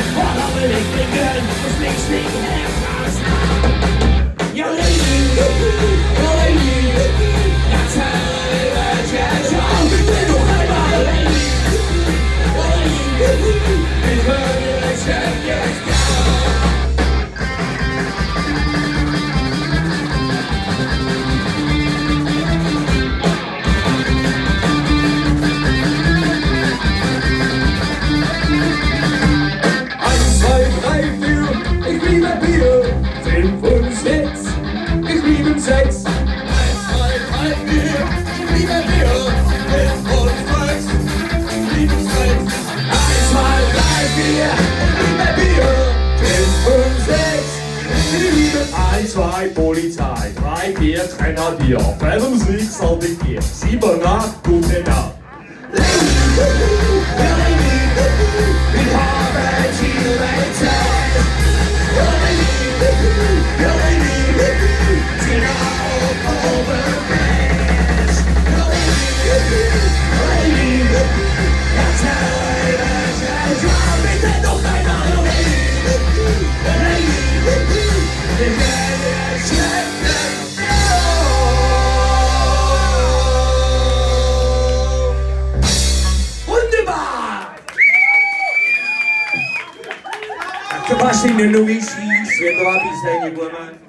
What I'm really thinking was me sneaking out last night ich Bier, ich liebe Bier. Fünf und sechs, ich liebe sechs. Eins, zwei, drei, vier, ich liebe Bier. Fünf und 6, ich liebe sechs. Eins, zwei, drei, vier, ich liebe Bier. Fünf und sechs. Ich liebe 1, 2, Polizei, 3, 4, Trainer, Bier, 5 und 6, Salve, 4, 7, 8, gute Nacht. K vašim nenovějším světová píseň Implement.